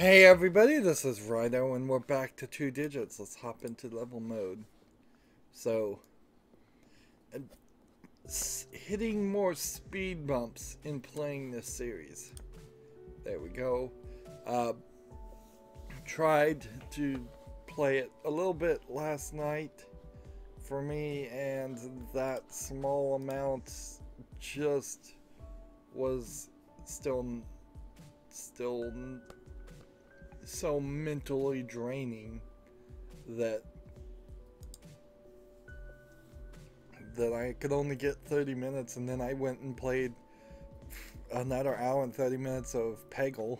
Hey everybody, this is Rydo and we're back to two digits. Let's hop into level mode. So, hitting more speed bumps in playing this series. There we go. Uh, tried to play it a little bit last night for me and that small amount just was still still so mentally draining that that I could only get 30 minutes and then I went and played another hour and 30 minutes of Peggle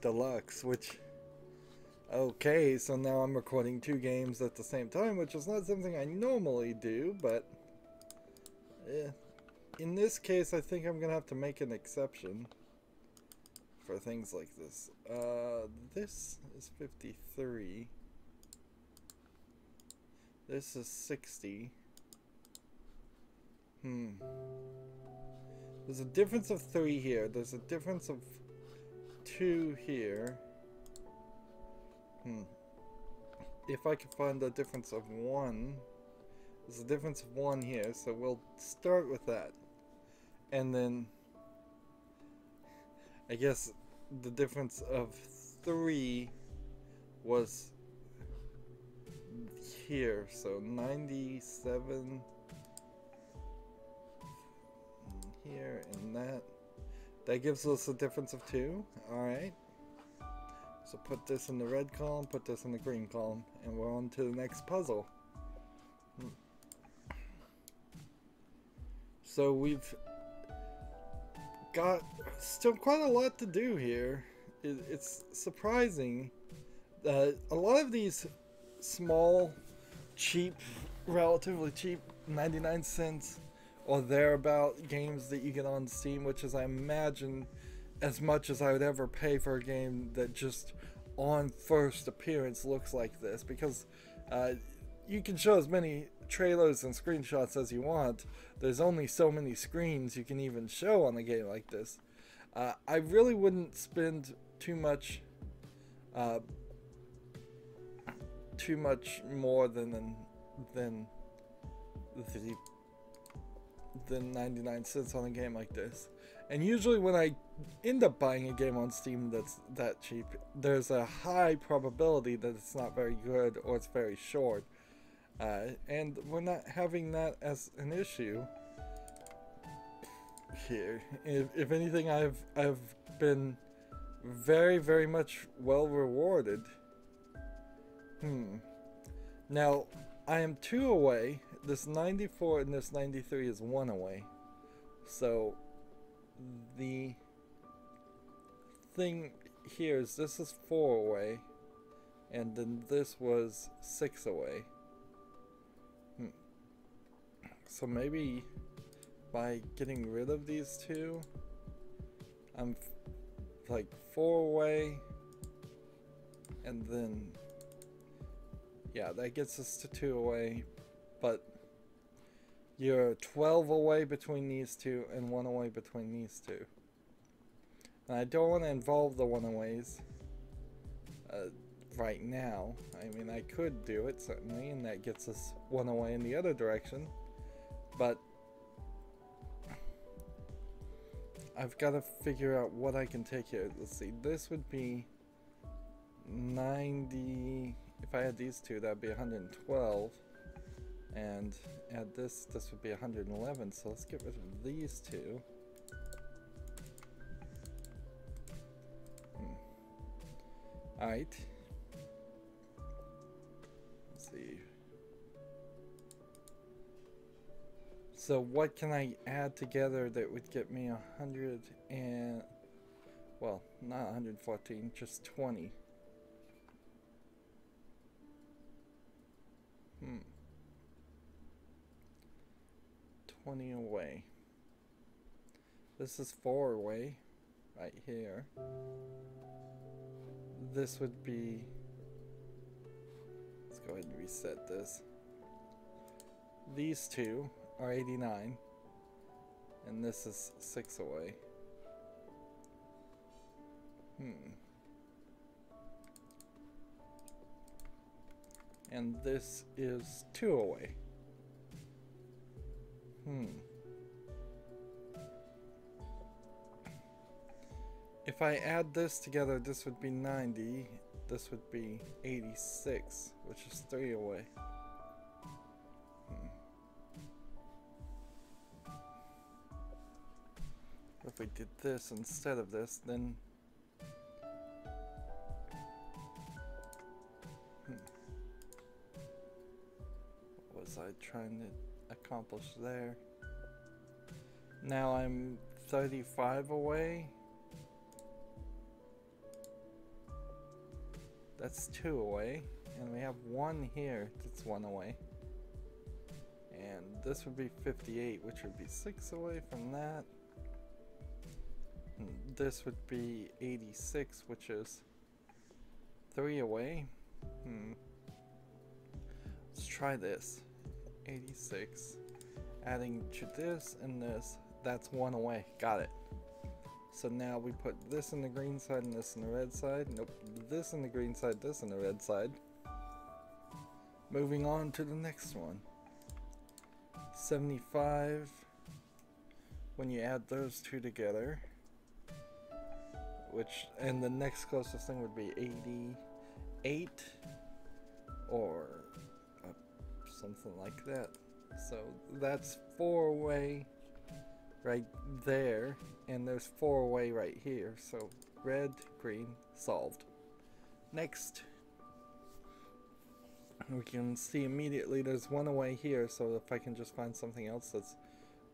Deluxe which okay so now I'm recording two games at the same time which is not something I normally do but eh, in this case I think I'm gonna have to make an exception for things like this. Uh, this is 53. This is 60. Hmm. There's a difference of 3 here. There's a difference of 2 here. Hmm. If I can find a difference of 1. There's a difference of 1 here, so we'll start with that. And then I guess the difference of three was here, so 97 here and that. That gives us a difference of two. Alright. So put this in the red column, put this in the green column, and we're on to the next puzzle. Hmm. So we've got still quite a lot to do here. It, it's surprising that a lot of these small, cheap, relatively cheap 99 cents or thereabout games that you get on Steam, which is, I imagine, as much as I would ever pay for a game that just on first appearance looks like this. Because uh, you can show as many trailers and screenshots as you want, there's only so many screens you can even show on a game like this. Uh, I really wouldn't spend too much, uh, too much more than than the than 99 cents on a game like this. And usually when I end up buying a game on Steam that's that cheap, there's a high probability that it's not very good or it's very short. Uh, and we're not having that as an issue here. If, if anything, I've I've been very very much well rewarded. Hmm. Now I am two away. This 94 and this 93 is one away. So the thing here is this is four away, and then this was six away. So maybe by getting rid of these two, I'm like four away, and then, yeah, that gets us to two away, but you're 12 away between these two and one away between these two. And I don't want to involve the one aways uh, right now. I mean, I could do it, certainly, and that gets us one away in the other direction. But I've got to figure out what I can take here. Let's see, this would be 90, if I had these two, that'd be 112. And add this, this would be 111, so let's get rid of these two. Hmm. Alright. So what can I add together that would get me a hundred and well, not 114, just 20. Hmm. 20 away. This is 4 away, right here. This would be... Let's go ahead and reset this. These two or 89. And this is 6 away. Hmm. And this is 2 away. Hmm. If I add this together, this would be 90. This would be 86, which is 3 away. If we did this instead of this, then... Hmm. What was I trying to accomplish there? Now I'm 35 away. That's two away. And we have one here that's one away. And this would be 58, which would be six away from that. This would be 86, which is three away. Hmm. Let's try this. 86. Adding to this and this, that's one away. Got it. So now we put this in the green side and this in the red side. Nope, this in the green side, this in the red side. Moving on to the next one. 75. When you add those two together. Which, and the next closest thing would be 88. Or uh, something like that. So that's four away right there, and there's four away right here. So red, green, solved. Next, we can see immediately there's one away here, so if I can just find something else that's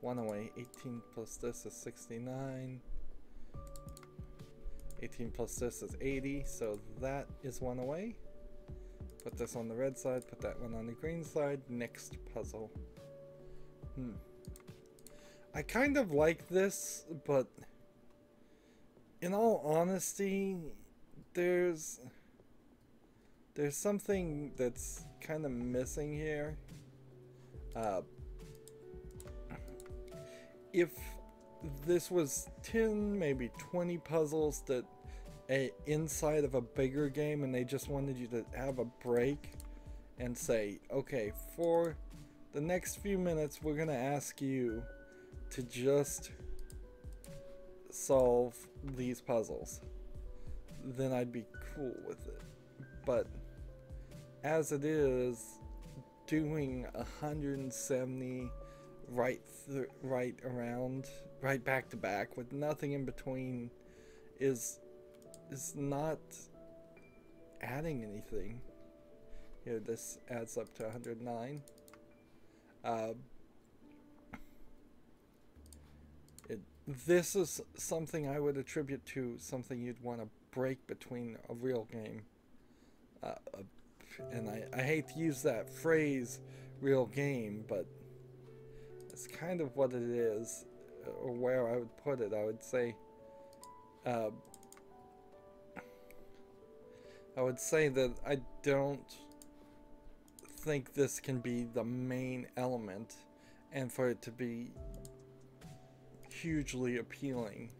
one away, 18 plus this is 69. 18 plus this is 80, so that is one away. Put this on the red side, put that one on the green side. Next puzzle. Hmm. I kind of like this, but in all honesty, there's there's something that's kind of missing here. Uh, if this was 10, maybe 20 puzzles that a, inside of a bigger game and they just wanted you to have a break and say, okay, for the next few minutes, we're going to ask you to just solve these puzzles, then I'd be cool with it. But as it is, doing 170 right right around, right back to back with nothing in between is is not adding anything. Here, this adds up to 109. Uh, this is something I would attribute to something you'd want to break between a real game. Uh, and I, I hate to use that phrase, real game, but it's kind of what it is, or where I would put it. I would say, uh, I would say that I don't think this can be the main element, and for it to be hugely appealing.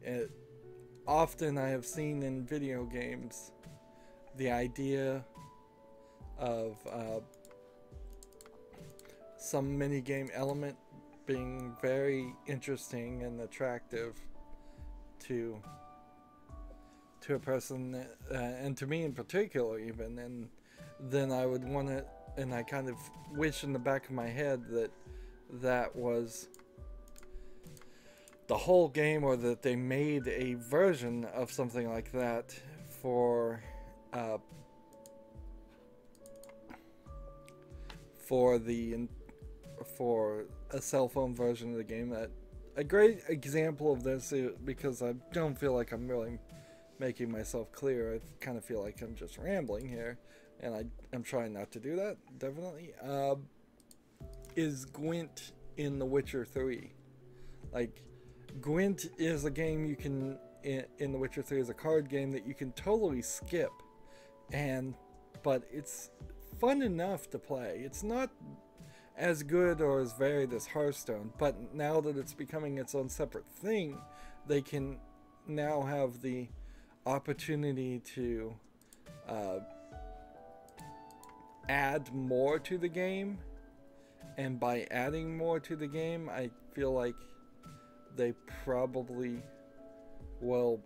It often I have seen in video games the idea of uh, some mini game element being very interesting and attractive to to a person uh, and to me in particular even and then I would want it and I kind of wish in the back of my head that that was the whole game or that they made a version of something like that for uh, for the for a cell phone version of the game that a great example of this is, because I don't feel like I'm really making myself clear I kind of feel like I'm just rambling here and I, I'm trying not to do that definitely uh, is Gwent in The Witcher 3 like Gwent is a game you can in, in The Witcher 3 is a card game that you can totally skip and but it's fun enough to play. It's not as good or as varied as Hearthstone, but now that it's becoming its own separate thing, they can now have the opportunity to uh, add more to the game. And by adding more to the game, I feel like they probably will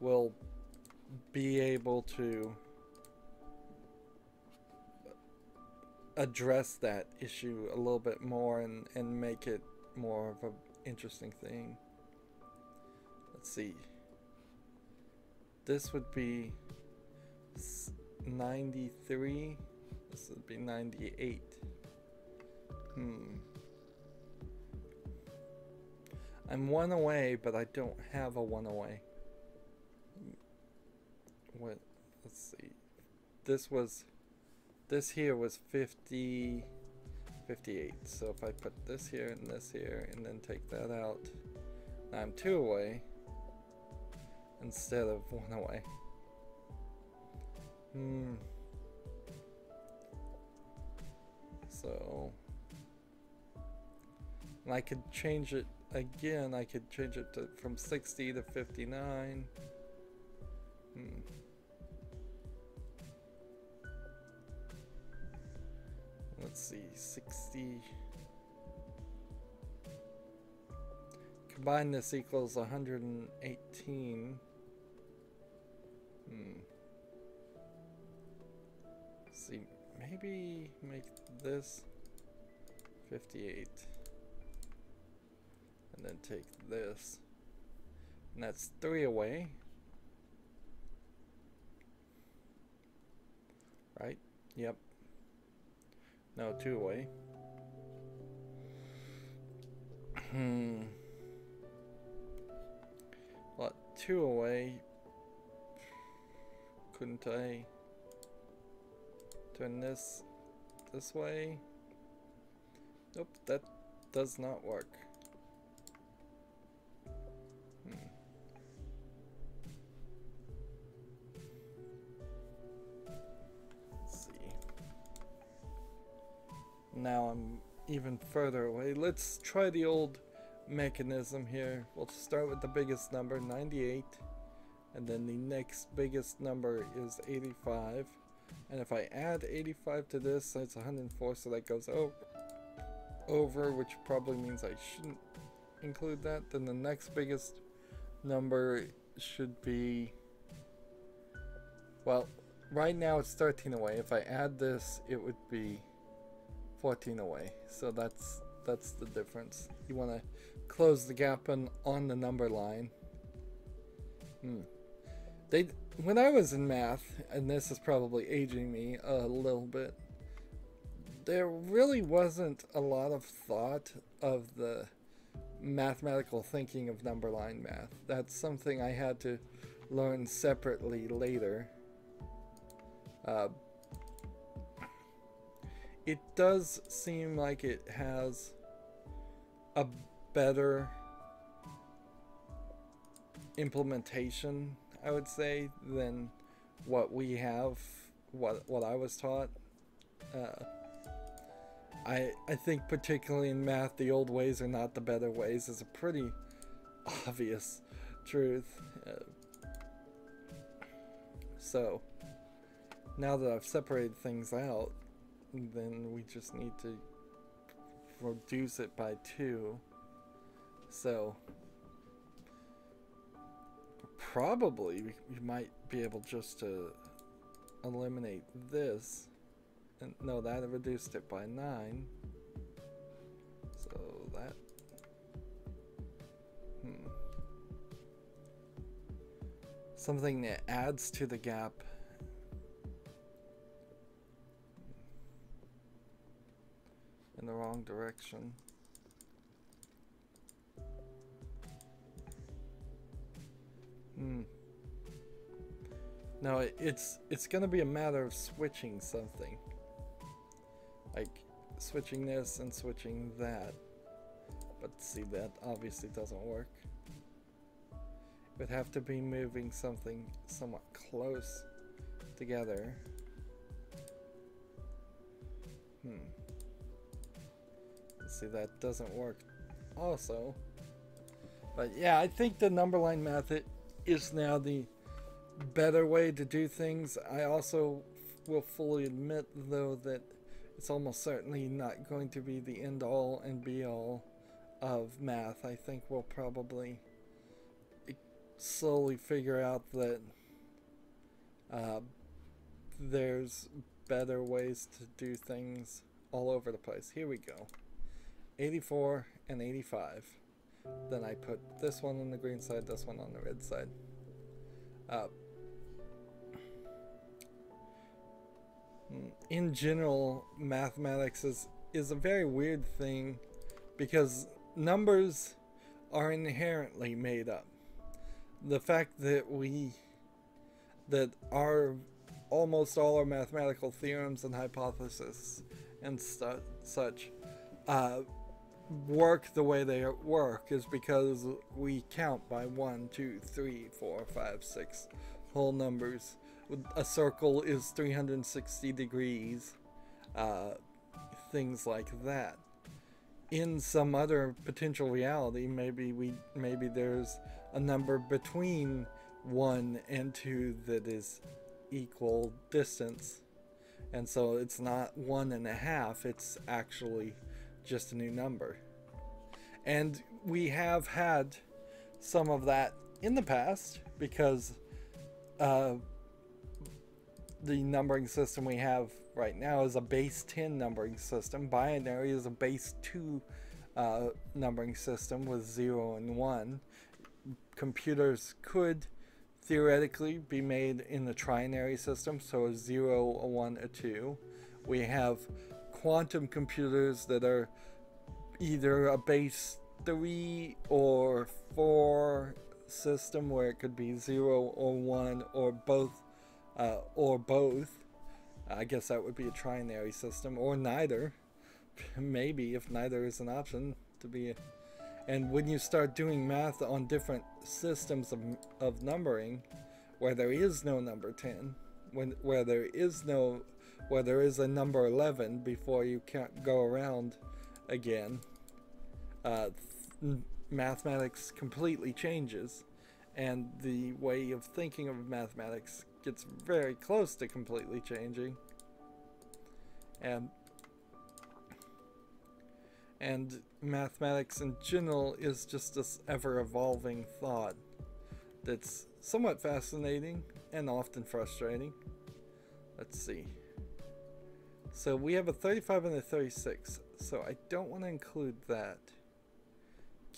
will be able to address that issue a little bit more and, and make it more of an interesting thing. Let's see. This would be 93. This would be 98. Hmm. I'm one away, but I don't have a one away. What? Let's see. This was. This here was 50. 58. So if I put this here and this here and then take that out, I'm two away instead of one away. Hmm. So. And I could change it again. I could change it to from 60 to 59. Hmm. Let's see, 60. Combine this equals 118. Hmm. Let's see, maybe make this 58. And then take this. And that's three away. Right? Yep. No, two away. Hmm. What, two away? Couldn't I turn this this way? Nope, that does not work. Now I'm even further away. Let's try the old mechanism here. We'll start with the biggest number, 98. And then the next biggest number is 85. And if I add 85 to this, it's 104, so that goes over, over, which probably means I shouldn't include that. Then the next biggest number should be, well, right now it's 13 away. If I add this, it would be 14 away. So that's that's the difference. You want to close the gap on, on the number line. Hmm. They when I was in math, and this is probably aging me a little bit, there really wasn't a lot of thought of the mathematical thinking of number line math. That's something I had to learn separately later. Uh, it does seem like it has a better implementation, I would say, than what we have, what what I was taught. Uh, I I think particularly in math, the old ways are not the better ways is a pretty obvious truth. Uh, so now that I've separated things out, then we just need to reduce it by 2. So, probably we, might be able just to eliminate this. And no, that reduced it by 9. So that... Hmm. Something that adds to the gap the wrong direction. Hmm. No, it's it's gonna be a matter of switching something. Like switching this and switching that. But see that obviously doesn't work. It would have to be moving something somewhat close together. Hmm. See, that doesn't work also. But yeah, I think the number line method is now the better way to do things. I also will fully admit, though, that it's almost certainly not going to be the end all and be all of math. I think we'll probably slowly figure out that uh, there's better ways to do things all over the place. Here we go. 84 and 85. Then I put this one on the green side, this one on the red side. Uh, in general, mathematics is, is a very weird thing because numbers are inherently made up. The fact that we, that our, almost all our mathematical theorems and hypotheses and stu- such uh, work the way they work is because we count by one, two, three, four, five, six whole numbers. A circle is 360 degrees, uh, things like that. In some other potential reality, maybe we maybe there's a number between one and two that is equal distance, and so it's not one and a half. It's actually just a new number. And we have had some of that in the past because uh, the numbering system we have right now is a base 10 numbering system. Binary is a base 2 uh, numbering system with 0 and 1. Computers could theoretically be made in the trinary system, so a 0, a 1, a 2. We have quantum computers that are either a base 3 or 4 system where it could be 0 or 1 or both uh, or both. I guess that would be a trinary system or neither. Maybe if neither is an option to be a, and when you start doing math on different systems of, of numbering where there is no number 10 when where there is no where there is a number 11 before you can't go around again. Uh, mathematics completely changes and the way of thinking of mathematics gets very close to completely changing. And and mathematics in general is just this ever-evolving thought that's somewhat fascinating and often frustrating. Let's see so we have a 35 and a 36 so I don't want to include that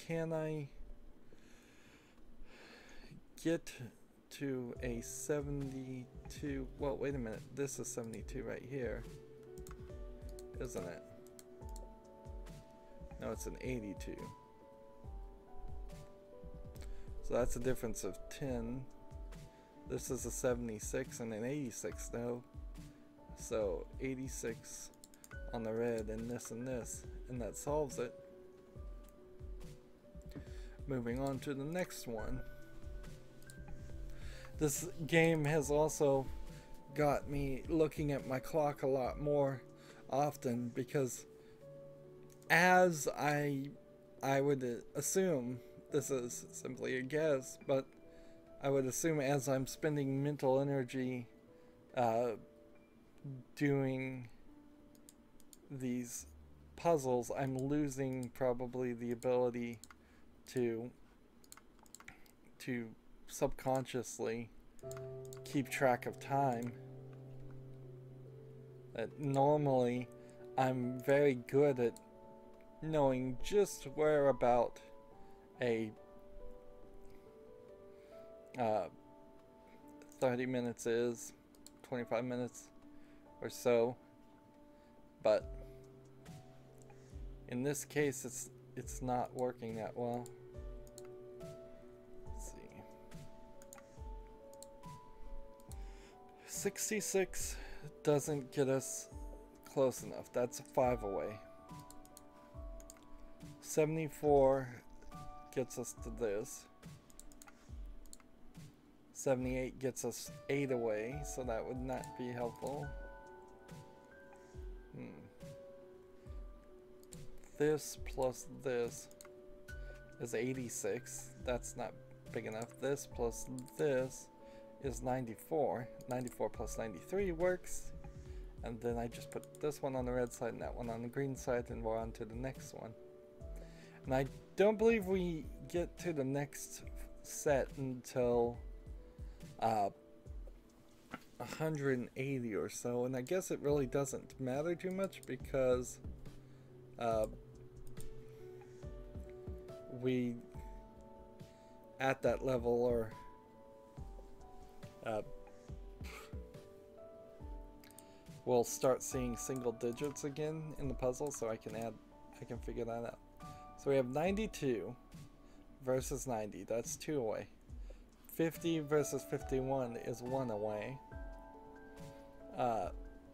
can I get to a 72? Well, wait a minute. This is 72 right here, isn't it? No, it's an 82. So that's a difference of 10. This is a 76 and an 86 though. So 86 on the red and this and this. And that solves it. Moving on to the next one. This game has also got me looking at my clock a lot more often because as I I would assume this is simply a guess, but I would assume as I'm spending mental energy uh, doing these puzzles, I'm losing probably the ability to to subconsciously keep track of time. That normally I'm very good at knowing just where about a uh, 30 minutes is, 25 minutes or so. But in this case, it's it's not working that well. See, 66 doesn't get us close enough. That's a 5 away. 74 gets us to this. 78 gets us 8 away, so that would not be helpful. This plus this is 86. That's not big enough. This plus this is 94. 94 plus 93 works. And then I just put this one on the red side and that one on the green side and we're on to the next one. And I don't believe we get to the next set until uh, 180 or so. And I guess it really doesn't matter too much because uh, we at that level or uh, we'll start seeing single digits again in the puzzle so I can add I can figure that out. So we have 92 versus 90, that's two away. 50 versus 51 is one away. Uh,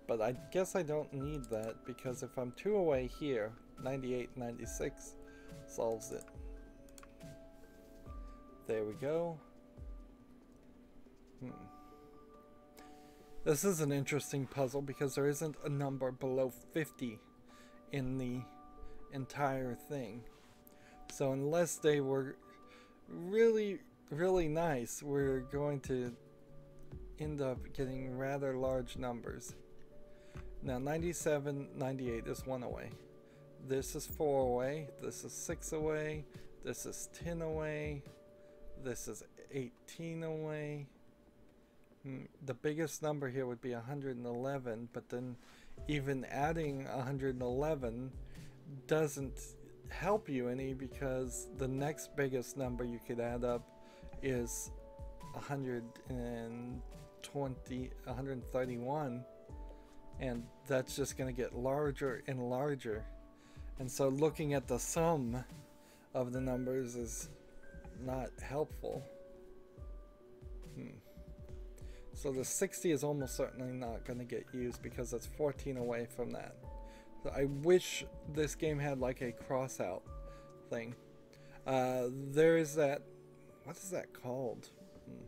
but I guess I don't need that because if I'm two away here, 98, 96 solves it. There we go. Hmm. This is an interesting puzzle because there isn't a number below 50 in the entire thing. So unless they were really, really nice, we're going to end up getting rather large numbers. Now 97, 98 is one away. This is four away. This is six away. This is 10 away. This is 18 away. Hmm, the biggest number here would be 111, but then even adding 111 doesn't help you any because the next biggest number you could add up is 120 131 and that's just going to get larger and larger and so looking at the sum of the numbers is not helpful hmm. so the 60 is almost certainly not going to get used because it's 14 away from that so I wish this game had like a cross out thing uh, there is that what is that called hmm.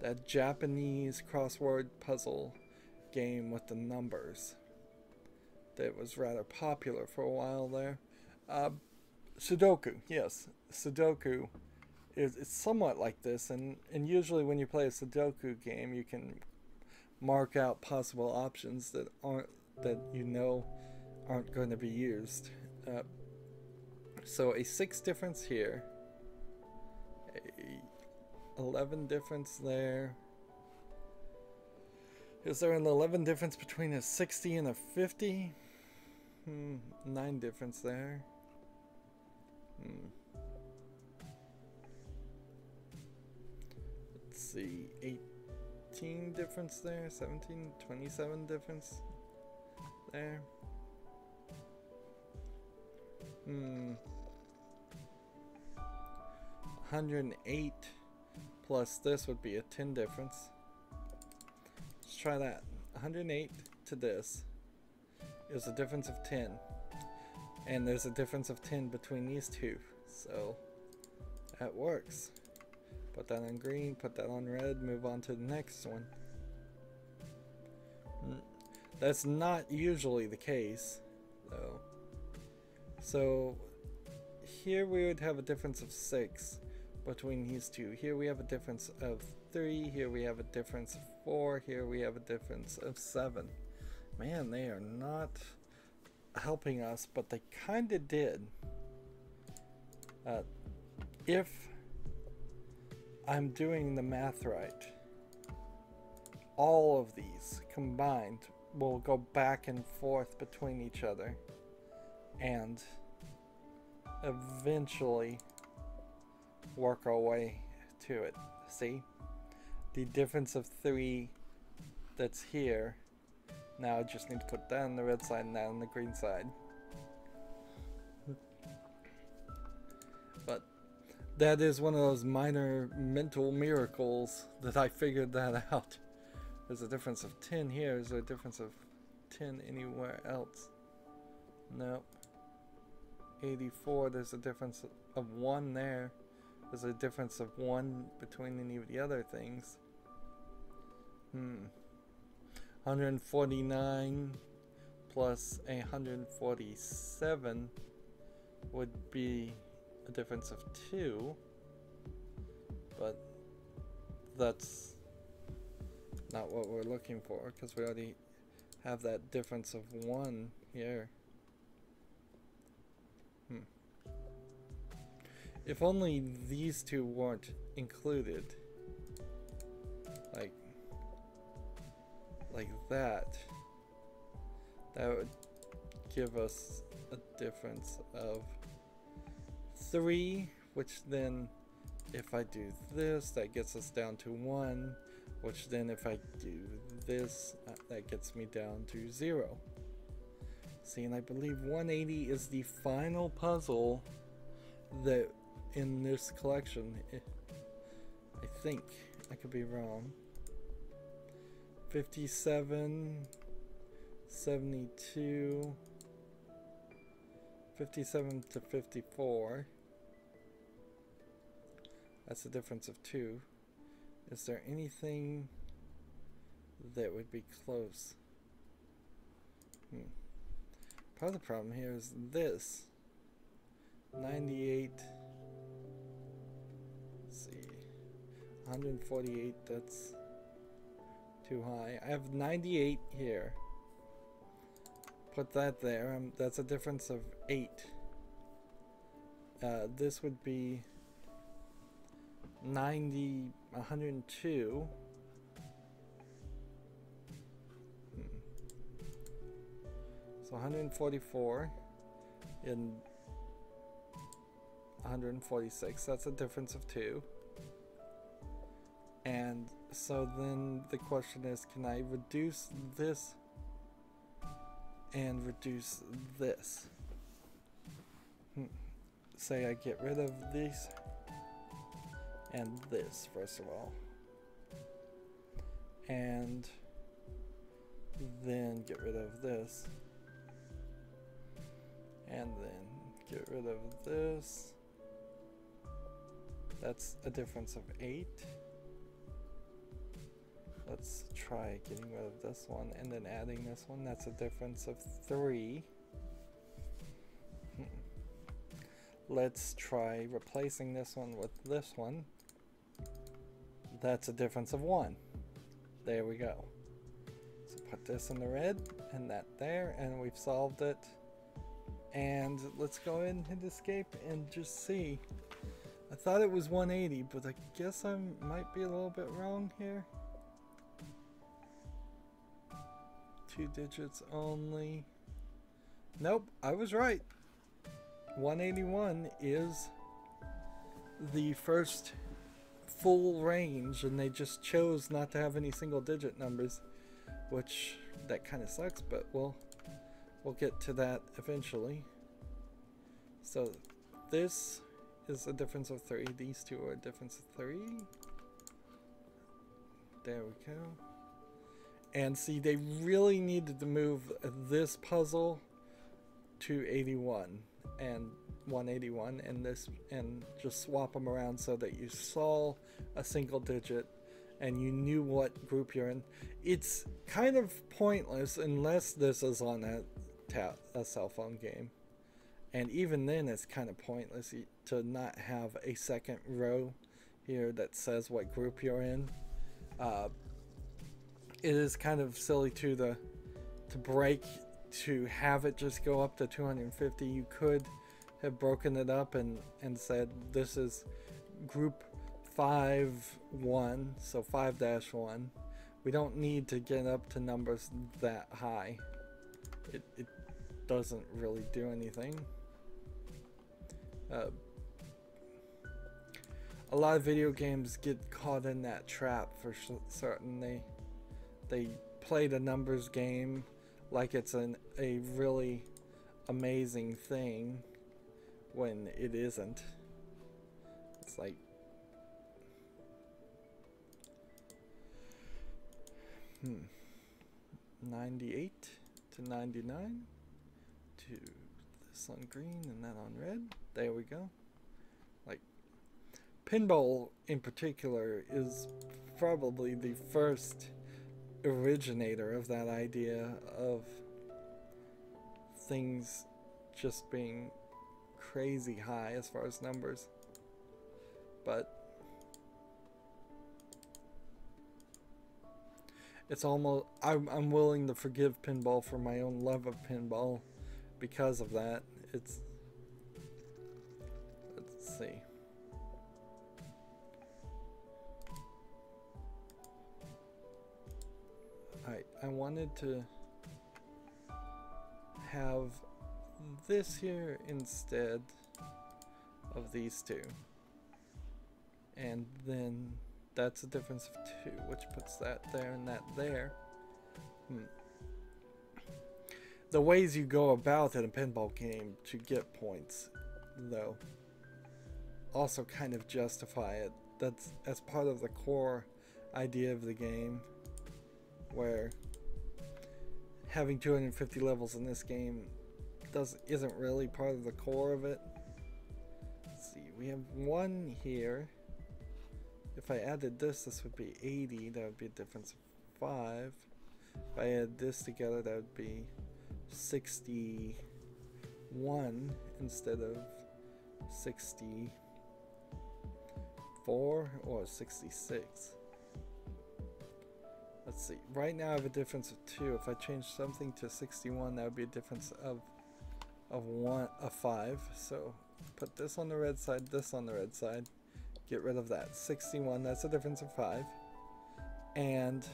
that Japanese crossword puzzle game with the numbers that was rather popular for a while there. Uh, Sudoku, yes, Sudoku is it's somewhat like this, and and usually when you play a Sudoku game, you can mark out possible options that aren't that you know aren't going to be used. Uh, so a six difference here, a 11 difference there, is there an 11 difference between a 60 and a 50? Hmm, 9 difference there. Hmm. See, 18 difference there, 17, 27 difference there. Hmm. 108 plus this would be a 10 difference Let's try that. 108 to this is a difference of 10. And there's a difference of 10 between these two. So that works. Put that on green, put that on red, move on to the next one. That's not usually the case, though. So here we would have a difference of 6 between these two. Here we have a difference of 3, here we have a difference of 4, here we have a difference of 7. Man, they are not helping us, but they kind of did. Uh, if I'm doing the math right, all of these combined will go back and forth between each other and eventually work our way to it. See? The difference of 3 that's here. Now I just need to put that on the red side and that on the green side. That is one of those minor mental miracles that I figured that out. There's a difference of 10 here. Is there a difference of 10 anywhere else? Nope. 84, there's a difference of 1 there. There's a difference of 1 between any of the other things. Hmm. 149 plus 147 would be a difference of 2. But that's not what we're looking for because we already have that difference of one here. Hmm. If only these two weren't included. Like, like that. That would give us a difference of three, which then if I do this, that gets us down to one, which then if I do this, uh, that gets me down to zero. See, and I believe 180 is the final puzzle that in this collection. I think. I could be wrong. 57, 72, 57 to 54. That's a difference of two. Is there anything that would be close? Hmm. Part of the problem here is this. 98. Let's see. 148, that's too high. I have 98 here. Put that there. Um, that's a difference of 8. Uh, this would be 90, 102. Hmm. So 144 and 146. That's a difference of 2. And so then the question is, can I reduce this and reduce this? Hmm. Say I get rid of these and this first of all. And then get rid of this. And then get rid of this. That's a difference of 8 let's try getting rid of this one and then adding this one. That's a difference of 3 hmm. let's try replacing this one with this one that's a difference of one. There we go. So put this in the red and that there and we've solved it. And let's go ahead and hit escape and just see. I thought it was 180, but I guess I might be a little bit wrong here. Two digits only. Nope, I was right. 181 is the first full range and they just chose not to have any single digit numbers which that kind of sucks but we'll we'll get to that eventually. So this is a difference of three. These two are a difference of three. There we go. And see they really needed to move this puzzle to 81 and 181 and this and just swap them around so that you saw a single digit and you knew what group you're in. It's kind of pointless unless this is on a, tap, a cell phone game. And even then it's kind of pointless to not have a second row here that says what group you're in. Uh, it is kind of silly to the to break to have it just go up to 250 you could have broken it up and, and said this is group 5 1, so 5 dash 1. We don't need to get up to numbers that high. It, it doesn't really do anything. Uh, a lot of video games get caught in that trap for certain. They they play the numbers game like it's an a really amazing thing when it isn't. It's like hmm 98 to 99 to this on green and that on red. There we go. Like pinball in particular is probably the first originator of that idea of things just being crazy high as far as numbers. But it's almost I'm, I'm willing to forgive pinball for my own love of pinball because of that it's let's see Alright, I wanted to have this here instead of these two. And then that's a difference of two, which puts that there and that there. Hmm. The ways you go about in a pinball game to get points, though, also kind of justify it. That's as part of the core idea of the game, where having 250 levels in this game does isn't really part of the core of it. Let's see, we have one here. If I added this, this would be 80. That would be a difference of 5. If I add this together, that would be 61 instead of 64 or 66. Let's see. Right now I have a difference of 2. If I change something to 61, that would be a difference of of one a 5. So put this on the red side, this on the red side. Get rid of that. 61, that's a difference of 5. And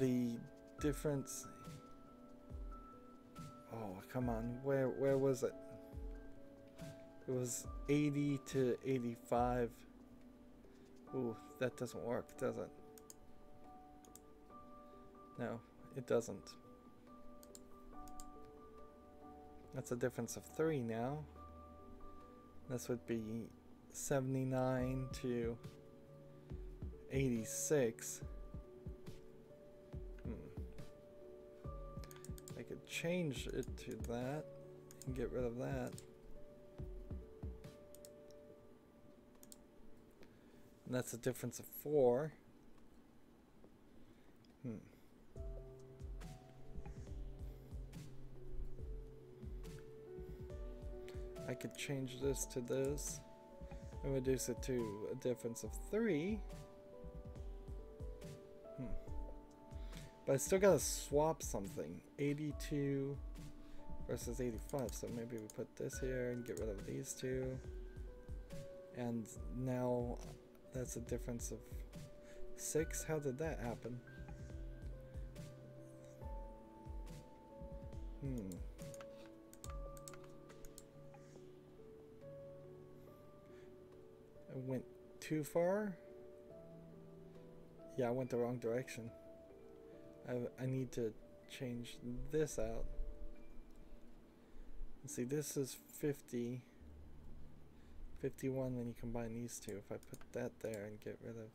the difference Oh, come on. Where where was it? It was 80 to 85. Ooh, that doesn't work, does it? No, it doesn't. That's a difference of 3 now. This would be 79 to 86. Hmm. I could change it to that and get rid of that. And that's a difference of 4. Hmm. I could change this to this and reduce it to a difference of 3. Hmm. But I still gotta swap something. 82 versus 85. So maybe we put this here and get rid of these two. And now that's a difference of 6. How did that happen? Hmm. Went too far? Yeah, I went the wrong direction. I, I need to change this out. See, this is 50. 51 when you combine these two. If I put that there and get rid of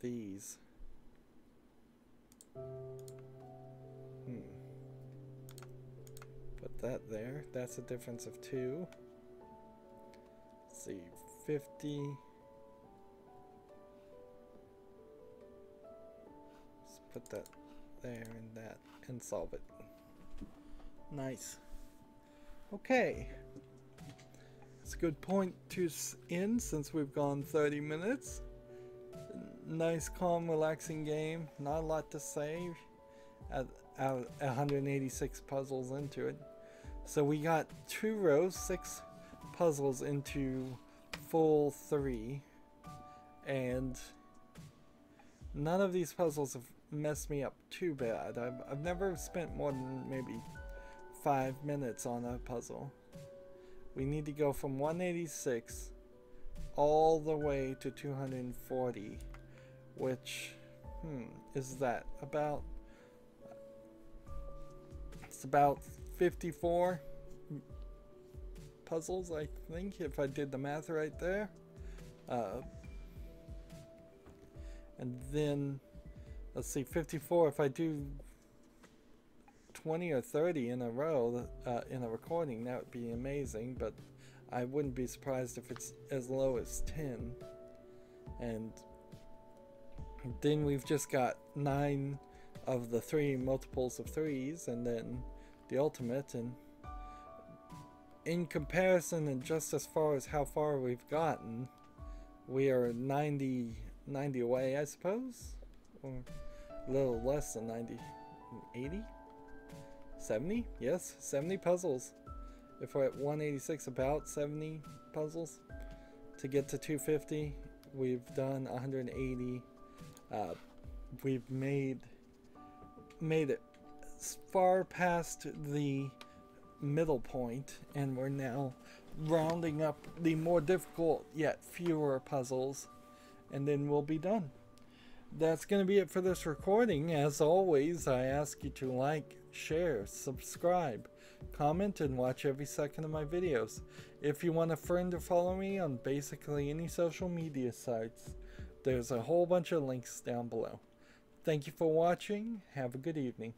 these. Hmm. Put that there. That's a difference of 2. Let's see, 50. Let's put that there and that and solve it. Nice. Okay. It's a good point to end since we've gone 30 minutes. Nice, calm, relaxing game. Not a lot to say. At, at 186 puzzles into it. So we got two rows, six puzzles into full three, and none of these puzzles have messed me up too bad. I've, I've never spent more than maybe five minutes on a puzzle. We need to go from 186 all the way to 240, which, hmm, is that about, it's about 54 puzzles, I think, if I did the math right there. Uh, and then, let's see, 54, if I do 20 or 30 in a row uh, in a recording, that would be amazing, but I wouldn't be surprised if it's as low as 10. And then we've just got 9 of the 3 multiples of 3s, and then the ultimate, and in comparison and just as far as how far we've gotten, we are 90, 90 away, I suppose. or a little less than 90. 80? 70? Yes, 70 puzzles. If we're at 186, about 70 puzzles. To get to 250, we've done 180. Uh, we've made made it far past the middle point, and we're now rounding up the more difficult yet fewer puzzles, and then we'll be done. That's going to be it for this recording. As always, I ask you to like, share, subscribe, comment, and watch every second of my videos. If you want a friend to follow me on basically any social media sites, there's a whole bunch of links down below. Thank you for watching. Have a good evening.